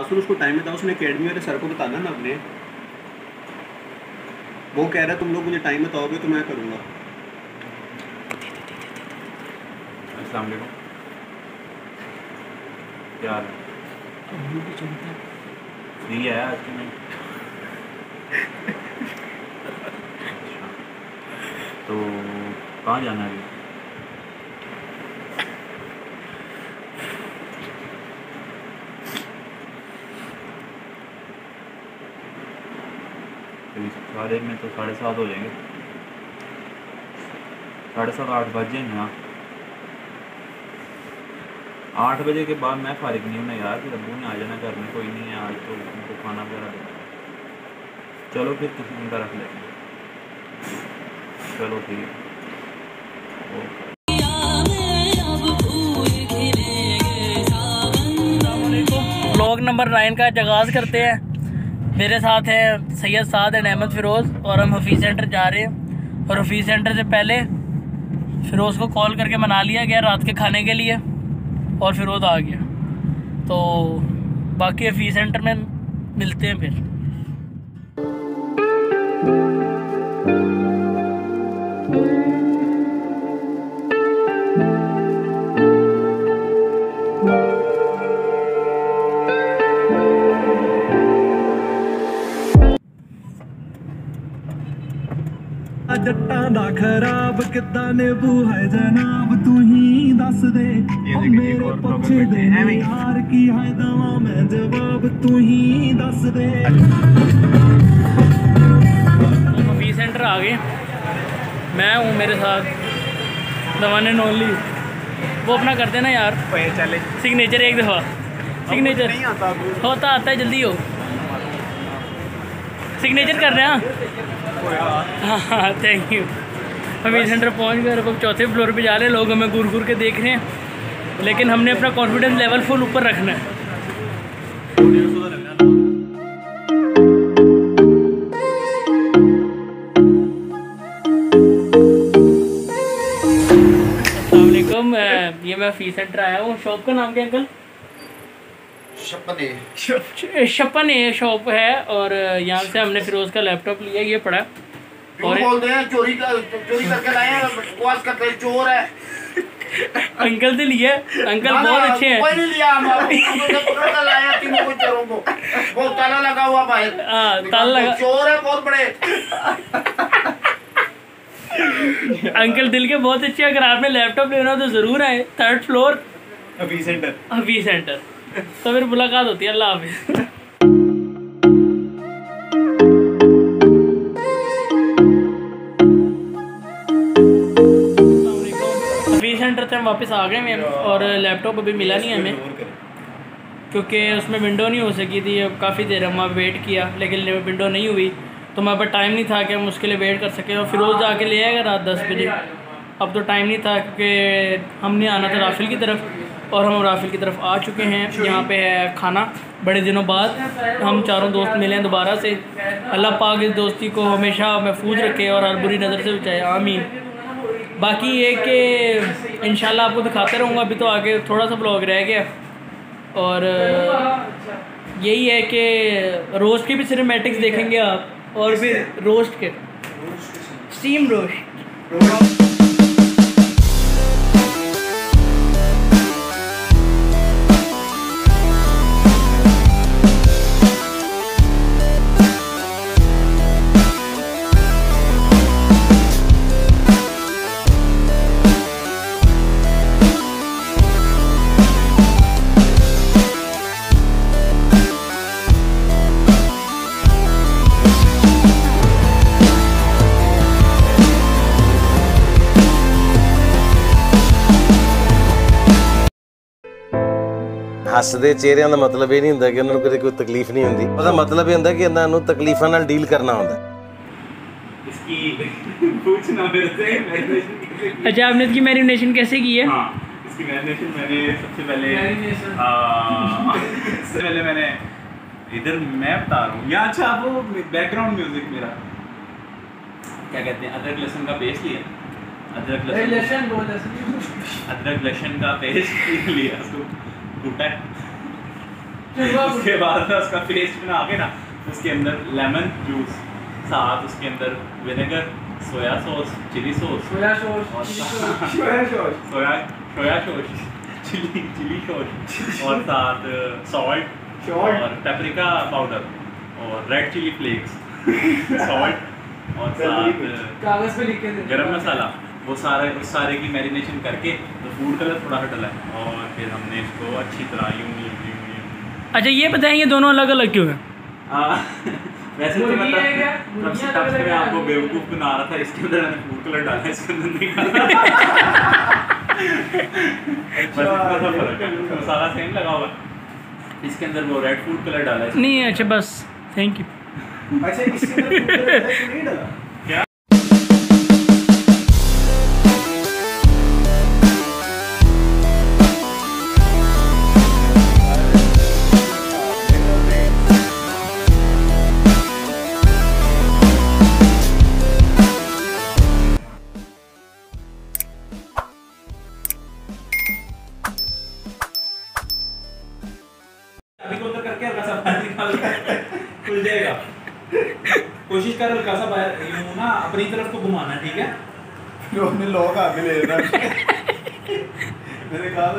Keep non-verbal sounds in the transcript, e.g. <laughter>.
असल उसको टाइम में था, उसने अकेडमी वाले सर को बताना ना अपने। वो कह रहा है, तुम लोग मुझे टाइम बताओगे तो मैं करूँगा। कि <laughs> अच्छा। तो कहाँ जाना है अभी अभी साढ़े में तो साढ़े सात हो जाएँगे। साढ़े सात आठ बज जाएँगे हाँ आठ बजे के बाद मैं फारिग नहीं हूँ यार फिर अबू ने आ जाना घर में कोई नहीं है आज तो उनको खाना वगैरह देना। चलो फिर किसी उनका रख लेते हैं। चलो ठीक है। ओके। ब्लॉग नंबर नाइन का आगाज़ करते हैं। मेरे साथ हैं सैयद साद एंड अहमद फ़िरोज़ और हम हफीज़ सेंटर जा रहे हैं। और हफीज़ सेंटर से पहले फ़िरोज़ को कॉल करके मना लिया गया रात के खाने के लिए और फ़िरोज़ आ गया। तो बाकी हफीज़ सेंटर में मिलते हैं फिर। ਦਾ ਖਰਾਬ ਕਿੱਦਾਂ ਨਿਭੂ ਹੈ ਜਨਾਬ ਤੂੰ ਹੀ ਦੱਸ ਦੇ ਉਹ ਮੇਰੇ ਪੁੱਛਦੇ ਨੇ ਯਾਰ ਕੀ ਹੈ ਦਵਾ ਮੈਂ ਜਵਾਬ ਤੂੰ ਹੀ ਦੱਸ ਦੇ हम हफीज़ सेंटर आ गए मैं हूँ मेरे साथ द वन एंड ओनली वो अपना कर देना यार चले सिग्नेचर एक दफ़ा सिग्नेचर आता होता आता है जल्दी हो सिग्नेचर कर रहे हैं हाँ? थैंक यू हम सेंटर पहुँच गए अब चौथे फ्लोर पे जा रहे हैं, लोग हमें घूर घूर के देख रहे हैं। लेकिन हमने अपना कॉन्फिडेंस लेवल फुल ऊपर रखना है। ये मैं फ़ी सेंटर आया हूँ। शॉप का नाम क्या अंकल? छप्पन ए शॉप है और यहाँ से हमने फिरोज का लैपटॉप लिया ये पड़ा। और बोलते हैं? चोरी का चोरी करके लाए हैं बकवास करते हैं चोर है। अंकल से लिया अंकल बहुत अच्छे कोई नहीं लिया हम हम उसे पकड़ कर लाए हैं तीनों को चोरों को। वो ताला लगा हुआ बाहर हाँ ताला लगा चोर है बहुत बड़े। अंकल दिल के बहुत अच्छे अगर आपने लैपटॉप लेना हो तो ज़रूर आए। थर्ड फ्लोर अभी सेंटर अभी सेंटर तो फिर मुलाकात होती है, अल्लाह हाफिज़। सेंटर से हम वापस आ गए हैं और लैपटॉप अभी मिला नहीं हमें। क्योंकि उसमें विंडो नहीं हो सकी थी, अब काफ़ी देर हम वेट किया, लेकिन विंडो नहीं हुई। तो हमारे पास टाइम नहीं था कि हम उसके लिए वेट कर सकें, और फिरोज़ जाके ले आएगा रात दस बजे। अब तो टाइम नहीं था क्योंकि हमने आना था राफिल की तरफ़ और हम राफिल की तरफ़ आ चुके हैं। यहाँ पे है खाना। बड़े दिनों बाद हम चारों दोस्त मिले हैं दोबारा से। अल्लाह पाक इस दोस्ती को हमेशा महफूज रखे और हर बुरी नज़र से बचाए। आमीन। बाकी ये कि इंशाल्लाह आपको दिखाते रहूँगा। अभी तो आगे थोड़ा सा ब्लॉग रह गया। और यही है कि रोस्ट के भी सिनेमैटिक्स देखेंगे आप। और फिर रोस्ट के। स्टीम रोस्ट ਹੱਸਦੇ ਚਿਹਰਿਆਂ ਦਾ ਮਤਲਬ ਇਹ ਨਹੀਂ ਹੁੰਦਾ ਕਿ ਉਹਨਾਂ ਨੂੰ ਕਦੇ ਕੋਈ ਤਕਲੀਫ ਨਹੀਂ ਹੁੰਦੀ ਉਹਦਾ ਮਤਲਬ ਇਹ ਹੁੰਦਾ ਕਿ ਇਹਨਾਂ ਨੂੰ ਤਕਲੀਫਾਂ ਨਾਲ ਡੀਲ ਕਰਨਾ ਹੁੰਦਾ इसकी पूछना मेरे से मैरिनेशन कैसे की? अच्छा आपने इसकी मैरिनेशन कैसे की है हाँ इसकी मैरिनेशन मैंने सबसे पहले हाँ, सबसे पहले मैंने इधर मैं बता रहा हूँ यहाँ अच्छा वो बैकग्राउंड म्यूजिक मेरा क्या कहते हैं अदरक लहसुन का पेस्ट लिया अदरक लहसुन अदरक लहसुन का पेस्ट <laughs> लिया उसको कूटा है। <laughs> उसके बाद में उसका पेस्ट बना के ना उसके अंदर लेमन जूस साथ उसके अंदर vinegar soya sauce chilli sauce soya sauce और soya soya sauce chilli chilli sauce और साथ सॉल्ट और पेपरिका पाउडर और रेड चिली फ्लेक्स सॉल्ट और साथ कागज़ पे लिख के गरम मसाला। वो सारे उस सारे की मैरिनेशन करके तो फ़ूड कलर थोड़ा सा डला है। और फिर हमने इसको अच्छी तरह यूँ यूँ यूँ यूँ। अच्छा ये बताएँ ये दोनों अलग अलग क्यों है? वैसे तो मतलब तब से तब से मैं आपको बेवकूफ़ बना रहा था इसके अंदर मैंने फ़ूड कलर डाला है इसके अंदर नहीं डाला। <laughs> बस इतना सा फ़र्क है मसाला सेम लगा हुआ। है इसके अंदर वो रेड फ़ूड कलर डाला है नहीं अच्छा बस थैंक यू अच्छा इसके अंदर नहीं डाला? हल्का सा बाहर निकाल खुल जाएगा। कोशिश कर हल्का सा बाहर ना अपनी तरफ़ को घुमाना, ठीक है? <laughs> लॉक आगे ले <laughs> मैंने कहा